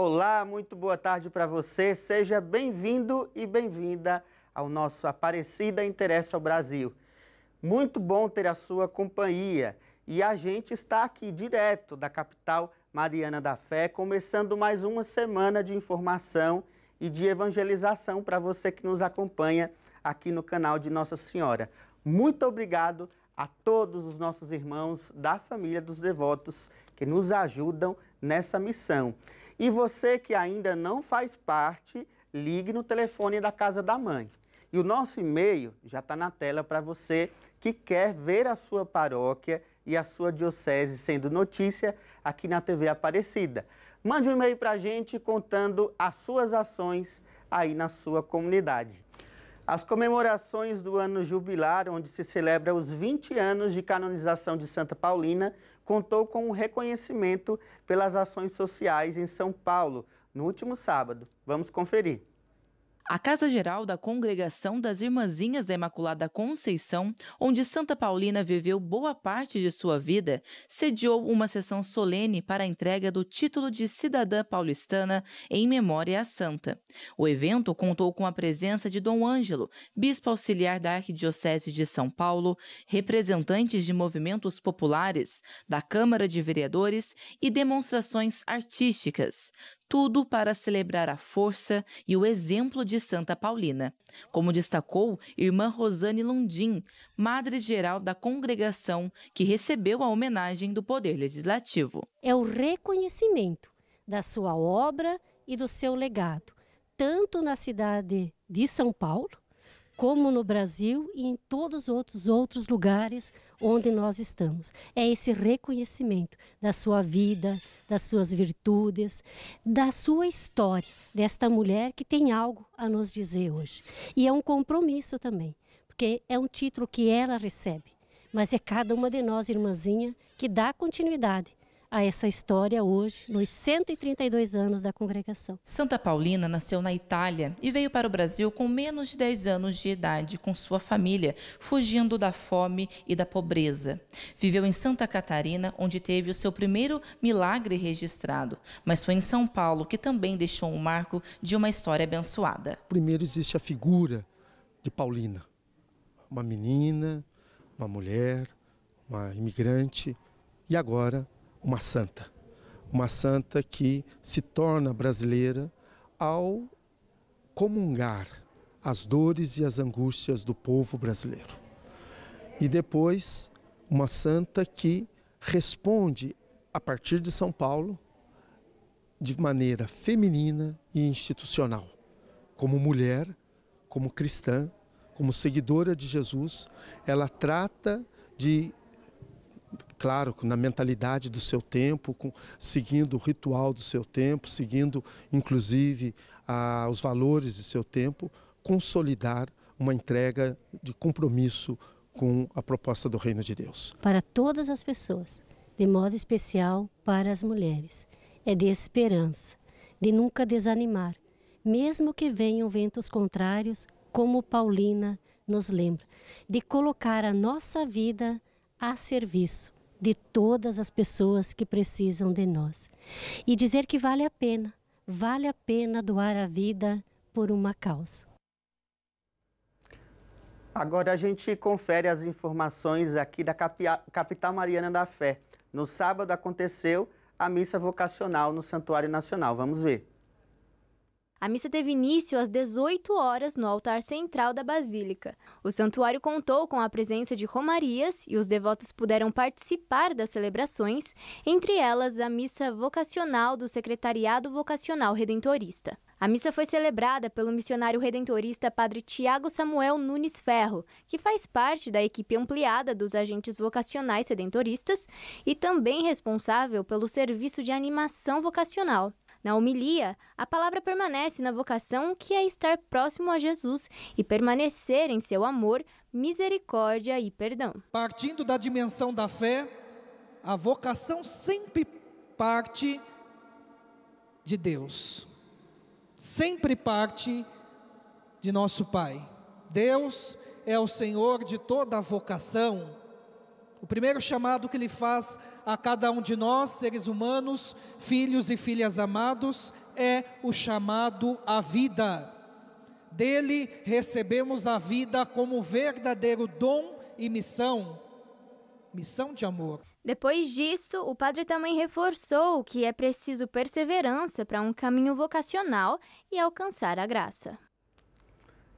Olá, muito boa tarde para você. Seja bem-vindo e bem-vinda ao nosso Aparecida Interessa ao Brasil. Muito bom ter a sua companhia e a gente está aqui direto da capital Mariana da Fé, começando mais uma semana de informação e de evangelização para você que nos acompanha aqui no canal de Nossa Senhora. Muito obrigado a todos os nossos irmãos da família dos devotos que nos ajudam nessa missão. E você que ainda não faz parte, ligue no telefone da Casa da Mãe. E o nosso e-mail já está na tela para você que quer ver a sua paróquia e a sua diocese sendo notícia aqui na TV Aparecida. Mande um e-mail para a gente contando as suas ações aí na sua comunidade. As comemorações do ano jubilar, onde se celebra os 20 anos de canonização de Santa Paulina, contou com um reconhecimento pelas ações sociais em São Paulo no último sábado. Vamos conferir. A Casa Geral da Congregação das Irmãzinhas da Imaculada Conceição, onde Santa Paulina viveu boa parte de sua vida, sediou uma sessão solene para a entrega do título de cidadã paulistana em memória à santa. O evento contou com a presença de Dom Ângelo, bispo auxiliar da Arquidiocese de São Paulo, representantes de movimentos populares, da Câmara de Vereadores e demonstrações artísticas tudo para celebrar a força e o exemplo de Santa Paulina, como destacou irmã Rosane Lundim, madre-geral da congregação que recebeu a homenagem do Poder Legislativo. É o reconhecimento da sua obra e do seu legado, tanto na cidade de São Paulo, como no Brasil e em todos os outros, lugares onde nós estamos. É esse reconhecimento da sua vida, das suas virtudes, da sua história, desta mulher que tem algo a nos dizer hoje. E é um compromisso também, porque é um título que ela recebe, mas é cada uma de nós, irmãzinha, que dá continuidade a essa história hoje, nos 132 anos da congregação. Santa Paulina nasceu na Itália e veio para o Brasil com menos de 10 anos de idade com sua família, fugindo da fome e da pobreza. Viveu em Santa Catarina, onde teve o seu primeiro milagre registrado, mas foi em São Paulo que também deixou um marco de uma história abençoada. Primeiro existe a figura de Paulina, uma menina, uma mulher, uma imigrante, e agora uma santa. Uma santa que se torna brasileira ao comungar as dores e as angústias do povo brasileiro. E depois, uma santa que responde, a partir de São Paulo, de maneira feminina e institucional. Como mulher, como cristã, como seguidora de Jesus, ela trata de claro, na mentalidade do seu tempo, com, seguindo o ritual do seu tempo, seguindo inclusive a, os valores do seu tempo, consolidar uma entrega de compromisso com a proposta do reino de Deus. Para todas as pessoas, de modo especial para as mulheres, é de esperança, de nunca desanimar, mesmo que venham ventos contrários, como Paulina nos lembra, de colocar a nossa vida a serviço de todas as pessoas que precisam de nós. E dizer que vale a pena, vale a pena doar a vida por uma causa. Agora a gente confere as informações aqui da capital Mariana da Fé. No sábado aconteceu a missa vocacional no Santuário Nacional. Vamos ver. A missa teve início às 18 horas no altar central da Basílica. O santuário contou com a presença de romarias e os devotos puderam participar das celebrações, entre elas a missa vocacional do Secretariado Vocacional Redentorista. A missa foi celebrada pelo missionário redentorista Padre Tiago Samuel Nunes Ferro, que faz parte da equipe ampliada dos agentes vocacionais redentoristas e também responsável pelo serviço de animação vocacional. Na homilia, a palavra permanece na vocação que é estar próximo a Jesus e permanecer em seu amor, misericórdia e perdão. Partindo da dimensão da fé, a vocação sempre parte de Deus, sempre parte de nosso Pai. Deus é o Senhor de toda a vocação, O primeiro chamado que ele faz a cada um de nós, seres humanos, filhos e filhas amados, é o chamado à vida. Dele recebemos a vida como verdadeiro dom e missão missão de amor. Depois disso, o padre também reforçou que é preciso perseverança para um caminho vocacional e alcançar a graça.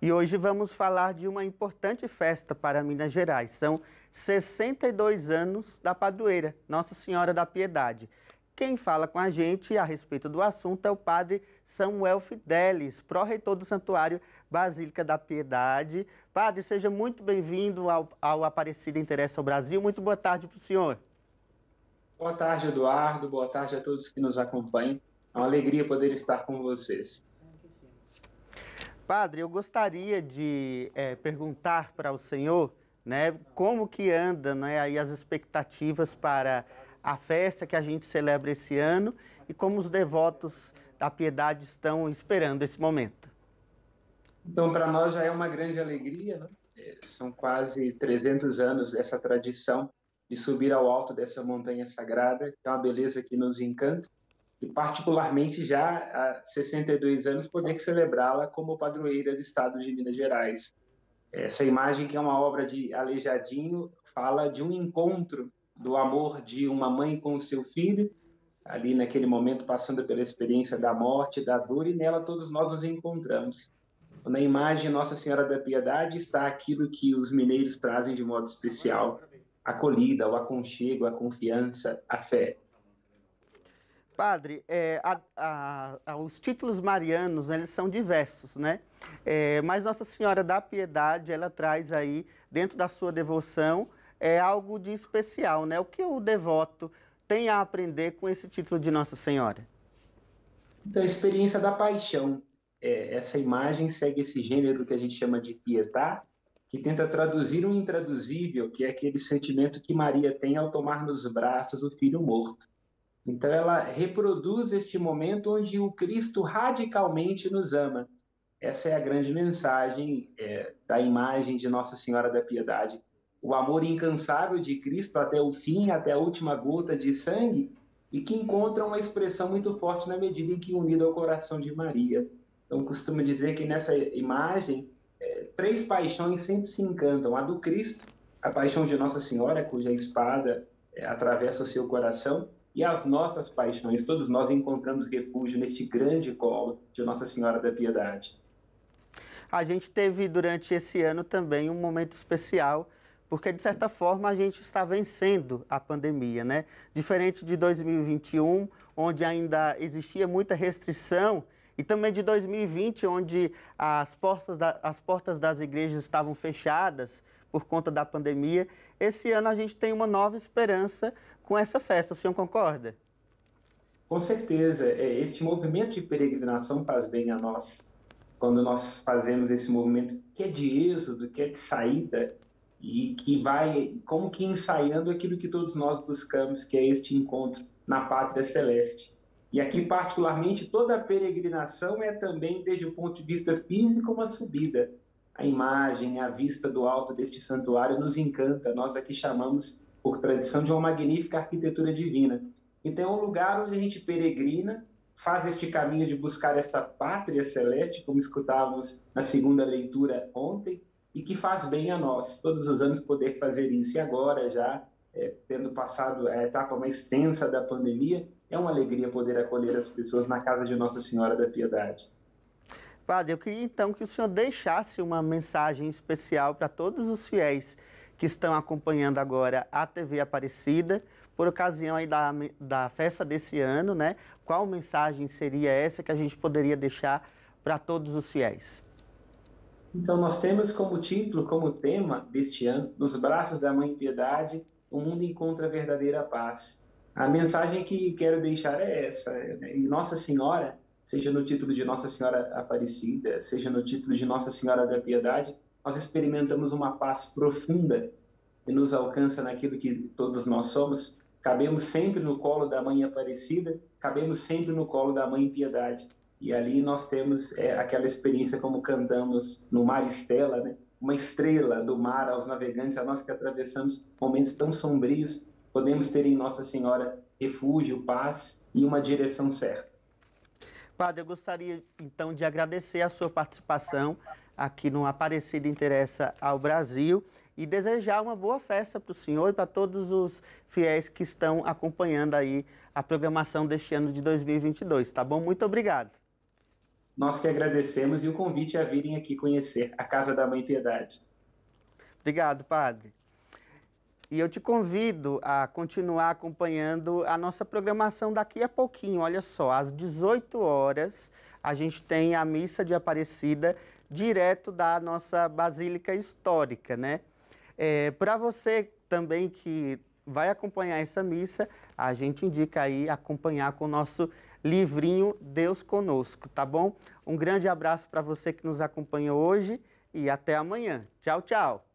E hoje vamos falar de uma importante festa para Minas Gerais. São 62 anos da padroeira, Nossa Senhora da Piedade. Quem fala com a gente a respeito do assunto é o padre Samuel Fidelis, pró-reitor do Santuário Basílica da Piedade. Padre, seja muito bem-vindo ao, ao Aparecida Interessa ao Brasil. Muito boa tarde para o senhor. Boa tarde, Eduardo. Boa tarde a todos que nos acompanham. É uma alegria poder estar com vocês. Padre, eu gostaria de é, perguntar para o senhor né, como que anda né, aí as expectativas para a festa que a gente celebra esse ano e como os devotos da piedade estão esperando esse momento. Então, para nós já é uma grande alegria, né? É, são quase 300 anos dessa tradição de subir ao alto dessa montanha sagrada, que é uma beleza que nos encanta, e particularmente já há 62 anos poder celebrá-la como padroeira do estado de Minas Gerais. Essa imagem, que é uma obra de Aleijadinho, fala de um encontro do amor de uma mãe com seu filho, ali naquele momento passando pela experiência da morte, da dor, e nela todos nós nos encontramos. Na imagem Nossa Senhora da Piedade está aquilo que os mineiros trazem de modo especial: acolhida, o aconchego, a confiança, a fé. Padre, é, a, a, os títulos marianos eles são diversos, né? É, mas Nossa Senhora da Piedade ela traz aí dentro da sua devoção é algo de especial, né? O que o devoto tem a aprender com esse título de Nossa Senhora? Então, a experiência da paixão. É, essa imagem segue esse gênero que a gente chama de pietá, que tenta traduzir o intraduzível, que é aquele sentimento que Maria tem ao tomar nos braços o filho morto. Então, ela reproduz este momento onde o Cristo radicalmente nos ama. Essa é a grande mensagem é, da imagem de Nossa Senhora da Piedade o amor incansável de Cristo até o fim, até a última gota de sangue, e que encontra uma expressão muito forte na medida em que unido ao coração de Maria. Então, costumo dizer que nessa imagem, é, três paixões sempre se encantam: a do Cristo, a paixão de Nossa Senhora, cuja espada é, atravessa seu coração, e as nossas paixões. Todos nós encontramos refúgio neste grande colo de Nossa Senhora da Piedade. A gente teve durante esse ano também um momento especial porque de certa forma a gente está vencendo a pandemia, né? Diferente de 2021, onde ainda existia muita restrição, e também de 2020, onde as portas, da, as portas das igrejas estavam fechadas por conta da pandemia, esse ano a gente tem uma nova esperança com essa festa. O senhor concorda? Com certeza. É, este movimento de peregrinação faz bem a nós. Quando nós fazemos esse movimento que é de êxodo, que é de saída, e que vai como que ensaiando aquilo que todos nós buscamos, que é este encontro na pátria celeste. E aqui, particularmente, toda a peregrinação é também, desde o ponto de vista físico, uma subida. A imagem, a vista do alto deste santuário nos encanta. Nós aqui chamamos, por tradição, de uma magnífica arquitetura divina. Então, é um lugar onde a gente peregrina, faz este caminho de buscar esta pátria celeste, como escutávamos na segunda leitura ontem, e que faz bem a nós, todos os anos poder fazer isso. E agora, já é, tendo passado a etapa mais tensa da pandemia, é uma alegria poder acolher as pessoas na casa de Nossa Senhora da Piedade. Padre, eu queria então que o senhor deixasse uma mensagem especial para todos os fiéis que estão acompanhando agora a TV Aparecida, por ocasião aí da, da festa desse ano, né? Qual mensagem seria essa que a gente poderia deixar para todos os fiéis? Então, nós temos como título, como tema deste ano, Nos Braços da Mãe Piedade, o mundo encontra a verdadeira paz. A mensagem que quero deixar é essa: né? Nossa Senhora, seja no título de Nossa Senhora Aparecida, seja no título de Nossa Senhora da Piedade, nós experimentamos uma paz profunda que nos alcança naquilo que todos nós somos. Cabemos sempre no colo da Mãe Aparecida, cabemos sempre no colo da Mãe Piedade. E ali nós temos é, aquela experiência como cantamos no Maristela, né? uma estrela do mar aos navegantes, a nós que atravessamos momentos tão sombrios, podemos ter em Nossa Senhora refúgio, paz e uma direção certa. Padre, eu gostaria então de agradecer a sua participação aqui no Aparecida Interessa ao Brasil e desejar uma boa festa para o senhor e para todos os fiéis que estão acompanhando aí a programação deste ano de 2022, tá bom? Muito obrigado. Nós que agradecemos e o convite a virem aqui conhecer a Casa da Mãe Piedade. Obrigado, padre. E eu te convido a continuar acompanhando a nossa programação daqui a pouquinho. Olha só, às 18 horas a gente tem a missa de Aparecida direto da nossa Basílica Histórica, né? É, Para você também que vai acompanhar essa missa, a gente indica aí acompanhar com o nosso livrinho Deus Conosco, tá bom? Um grande abraço para você que nos acompanha hoje e até amanhã. Tchau, tchau!